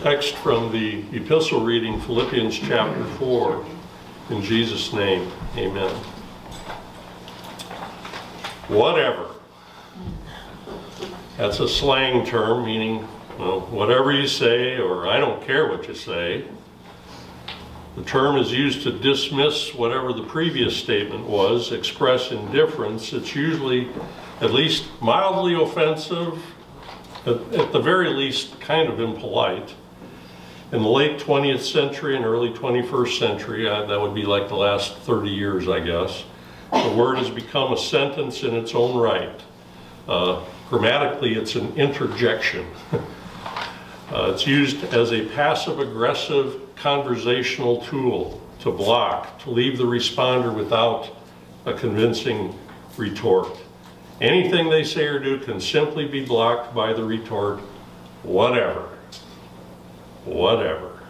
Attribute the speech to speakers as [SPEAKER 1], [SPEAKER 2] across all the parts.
[SPEAKER 1] text from the epistle reading, Philippians chapter 4. In Jesus' name, amen. Whatever. That's a slang term meaning, well, whatever you say, or I don't care what you say. The term is used to dismiss whatever the previous statement was, express indifference. It's usually at least mildly offensive, at, at the very least kind of impolite. In the late 20th century and early 21st century, uh, that would be like the last 30 years, I guess, the word has become a sentence in its own right. Uh, grammatically, it's an interjection. uh, it's used as a passive-aggressive conversational tool to block, to leave the responder without a convincing retort. Anything they say or do can simply be blocked by the retort, whatever. Whatever.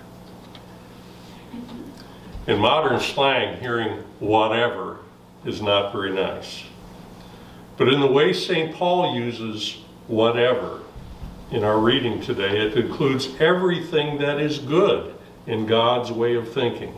[SPEAKER 1] In modern slang, hearing whatever is not very nice. But in the way St. Paul uses whatever in our reading today, it includes everything that is good in God's way of thinking.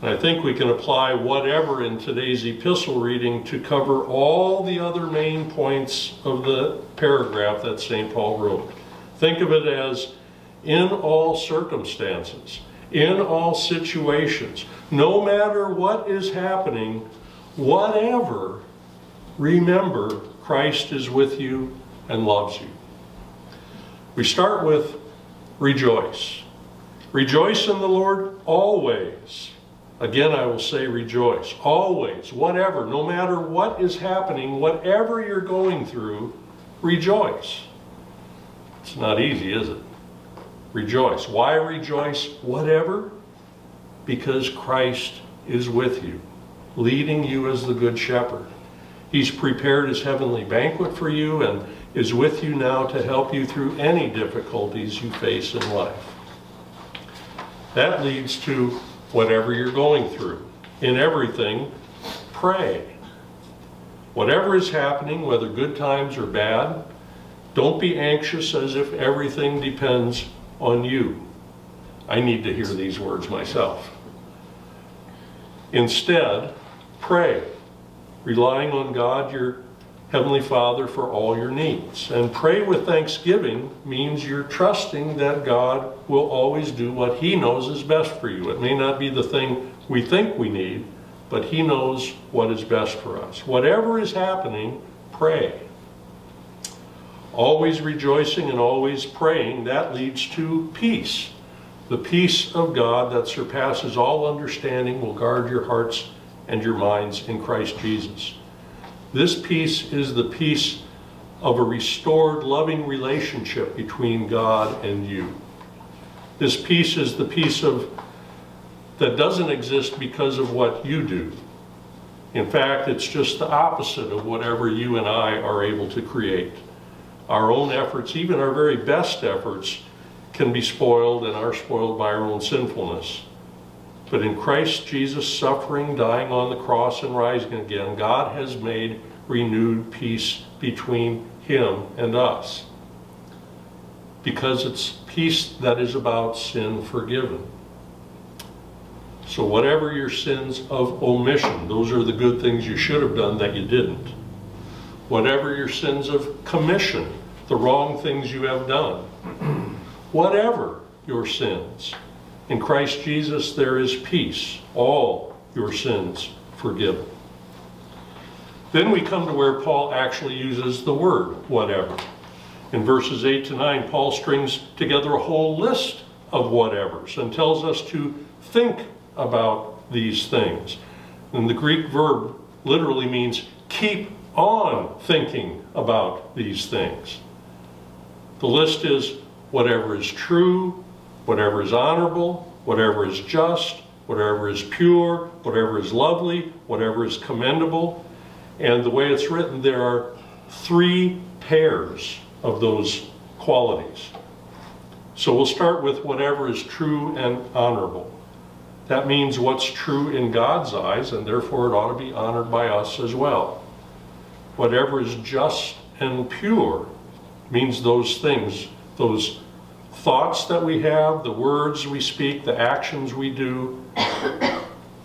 [SPEAKER 1] And I think we can apply whatever in today's epistle reading to cover all the other main points of the paragraph that St. Paul wrote. Think of it as in all circumstances, in all situations, no matter what is happening, whatever, remember Christ is with you and loves you. We start with rejoice. Rejoice in the Lord always. Again, I will say rejoice. Always, whatever, no matter what is happening, whatever you're going through, rejoice. It's not easy, is it? Rejoice. Why rejoice? Whatever? Because Christ is with you, leading you as the Good Shepherd. He's prepared his heavenly banquet for you and is with you now to help you through any difficulties you face in life. That leads to whatever you're going through. In everything, pray. Whatever is happening, whether good times or bad, don't be anxious as if everything depends on you. I need to hear these words myself. Instead, pray, relying on God, your Heavenly Father, for all your needs. And pray with thanksgiving means you're trusting that God will always do what He knows is best for you. It may not be the thing we think we need, but He knows what is best for us. Whatever is happening, pray. Always rejoicing and always praying, that leads to peace. The peace of God that surpasses all understanding will guard your hearts and your minds in Christ Jesus. This peace is the peace of a restored, loving relationship between God and you. This peace is the peace of that doesn't exist because of what you do. In fact, it's just the opposite of whatever you and I are able to create. Our own efforts, even our very best efforts, can be spoiled and are spoiled by our own sinfulness. But in Christ Jesus suffering, dying on the cross, and rising again, God has made renewed peace between Him and us. Because it's peace that is about sin forgiven. So, whatever your sins of omission, those are the good things you should have done that you didn't. Whatever your sins of commission, the wrong things you have done. whatever your sins, in Christ Jesus, there is peace, all your sins forgiven. Then we come to where Paul actually uses the word whatever. In verses 8 to 9, Paul strings together a whole list of whatevers and tells us to think about these things. And the Greek verb literally means keep on thinking about these things. The list is whatever is true, whatever is honorable, whatever is just, whatever is pure, whatever is lovely, whatever is commendable. And the way it's written, there are three pairs of those qualities. So we'll start with whatever is true and honorable. That means what's true in God's eyes, and therefore it ought to be honored by us as well. Whatever is just and pure means those things, those thoughts that we have, the words we speak, the actions we do,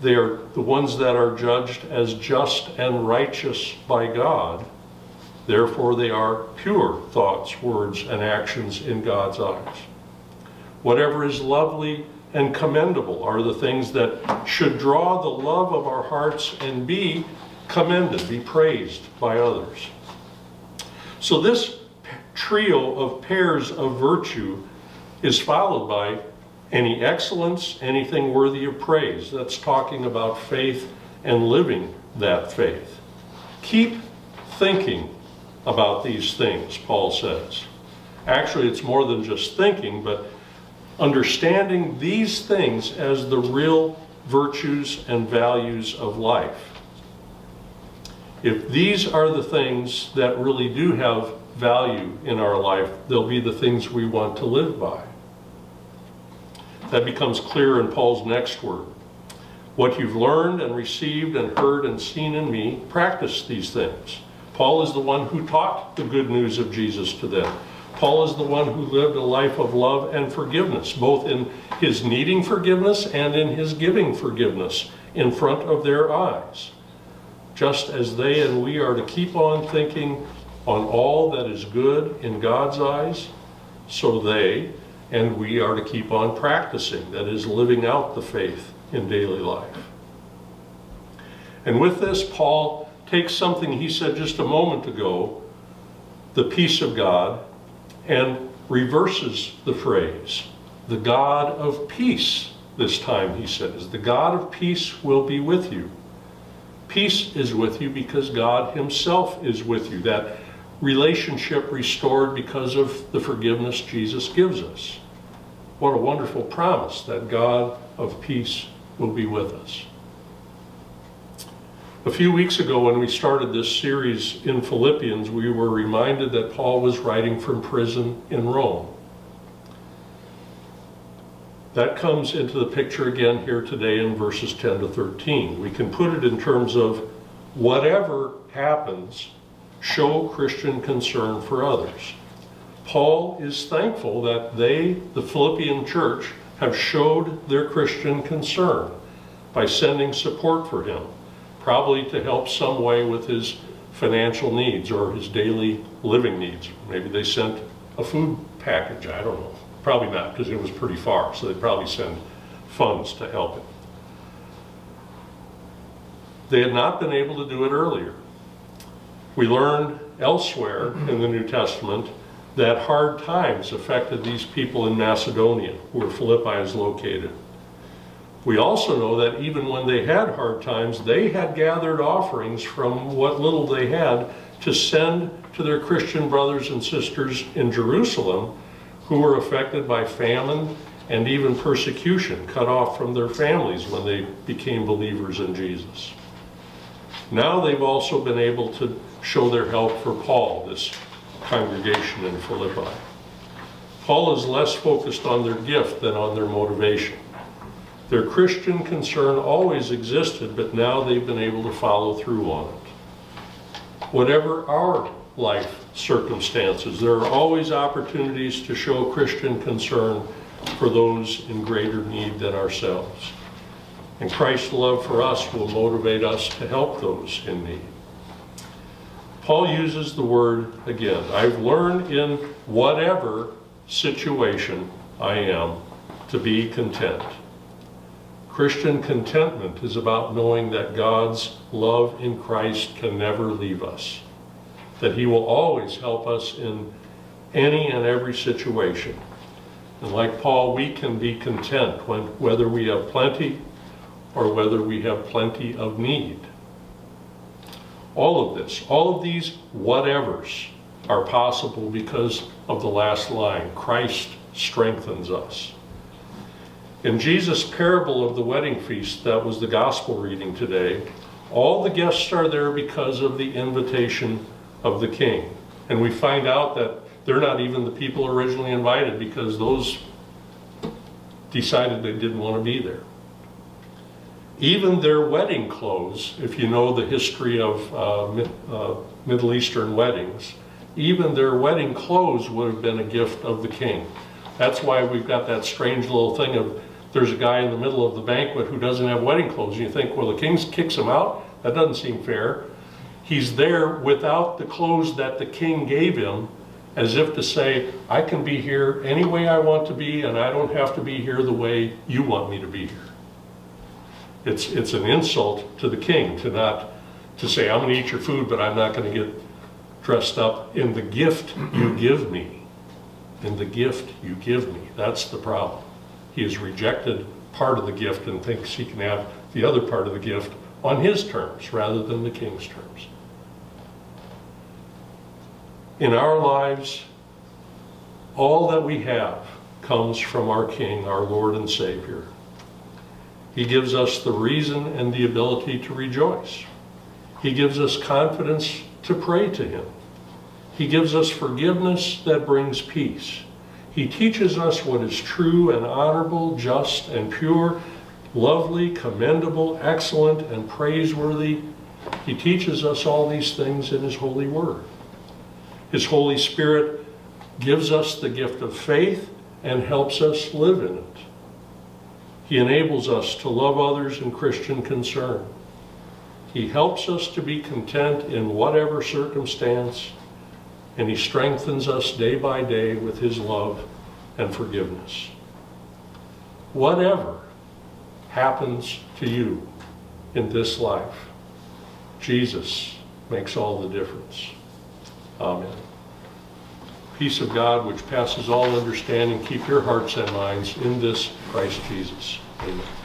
[SPEAKER 1] they are the ones that are judged as just and righteous by God. Therefore, they are pure thoughts, words, and actions in God's eyes. Whatever is lovely and commendable are the things that should draw the love of our hearts and be commended, be praised by others. So, this trio of pairs of virtue is followed by any excellence, anything worthy of praise. That's talking about faith and living that faith. Keep thinking about these things, Paul says. Actually, it's more than just thinking, but understanding these things as the real virtues and values of life. If these are the things that really do have value in our life, they'll be the things we want to live by. That becomes clear in Paul's next word. What you've learned and received and heard and seen in me, practice these things. Paul is the one who taught the good news of Jesus to them. Paul is the one who lived a life of love and forgiveness, both in his needing forgiveness and in his giving forgiveness in front of their eyes. Just as they and we are to keep on thinking on all that is good in God's eyes, so they and we are to keep on practicing, that is, living out the faith in daily life. And with this, Paul takes something he said just a moment ago, the peace of God, and reverses the phrase. The God of peace, this time he says. The God of peace will be with you. Peace is with you because God himself is with you. That relationship restored because of the forgiveness Jesus gives us. What a wonderful promise that God of peace will be with us. A few weeks ago, when we started this series in Philippians, we were reminded that Paul was writing from prison in Rome. That comes into the picture again here today in verses 10 to 13. We can put it in terms of whatever happens, show Christian concern for others. Paul is thankful that they, the Philippian church, have showed their Christian concern by sending support for him, probably to help some way with his financial needs or his daily living needs. Maybe they sent a food package, I don't know. Probably not, because it was pretty far, so they'd probably send funds to help him. They had not been able to do it earlier. We learn elsewhere in the New Testament that hard times affected these people in Macedonia, where Philippi is located. We also know that even when they had hard times, they had gathered offerings from what little they had to send to their Christian brothers and sisters in Jerusalem who were affected by famine and even persecution, cut off from their families when they became believers in Jesus. Now they've also been able to show their help for Paul, this congregation in Philippi. Paul is less focused on their gift than on their motivation. Their Christian concern always existed, but now they've been able to follow through on it. Whatever our life circumstances, there are always opportunities to show Christian concern for those in greater need than ourselves. And Christ's love for us will motivate us to help those in need. Paul uses the word again. I've learned in whatever situation I am to be content. Christian contentment is about knowing that God's love in Christ can never leave us, that He will always help us in any and every situation. And like Paul, we can be content when, whether we have plenty or whether we have plenty of need. All of this, all of these whatevers are possible because of the last line Christ strengthens us. In Jesus' parable of the wedding feast, that was the gospel reading today, all the guests are there because of the invitation of the king. And we find out that they're not even the people originally invited because those decided they didn't want to be there. Even their wedding clothes, if you know the history of uh, uh, Middle Eastern weddings, even their wedding clothes would have been a gift of the king. That's why we've got that strange little thing of there's a guy in the middle of the banquet who doesn't have wedding clothes. You think, well, the king kicks him out? That doesn't seem fair. He's there without the clothes that the king gave him, as if to say, I can be here any way I want to be, and I don't have to be here the way you want me to be here. It's, it's an insult to the king to not, to say, I'm going to eat your food, but I'm not going to get dressed up in the gift you give me. In the gift you give me. That's the problem. He has rejected part of the gift and thinks he can have the other part of the gift on his terms rather than the king's terms. In our lives, all that we have comes from our King, our Lord and Savior. He gives us the reason and the ability to rejoice. He gives us confidence to pray to Him. He gives us forgiveness that brings peace. He teaches us what is true and honorable, just and pure, lovely, commendable, excellent, and praiseworthy. He teaches us all these things in His holy word. His Holy Spirit gives us the gift of faith and helps us live in it. He enables us to love others in Christian concern. He helps us to be content in whatever circumstance, and He strengthens us day by day with His love and forgiveness. Whatever happens to you in this life, Jesus makes all the difference. Amen. Peace of God, which passes all understanding, keep your hearts and minds in this Christ Jesus. Amen.